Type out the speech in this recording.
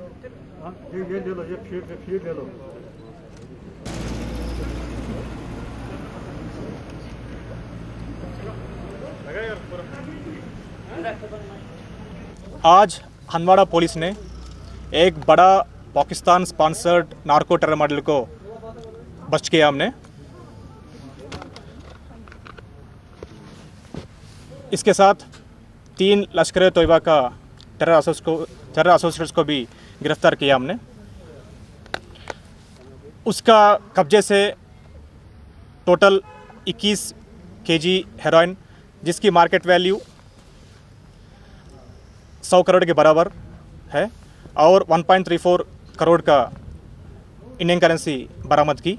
हाँ, ये ये ले लो ये फ़ीड ले लो। आज हंदवाड़ा पुलिस ने एक बड़ा Pakistan sponsored narco terror model को बस्ट किया हमने। इसके साथ तीन लश्कर तोयबा का टेरर एसोस को टेरर एसोसिएट्स को भी गिरफ़्तार किया हमने। उसका कब्जे से टोटल 21 केजी हेरोइन, जिसकी मार्केट वैल्यू 100 करोड़ के बराबर है और 1.34 करोड़ का इंडियन करेंसी बरामद की।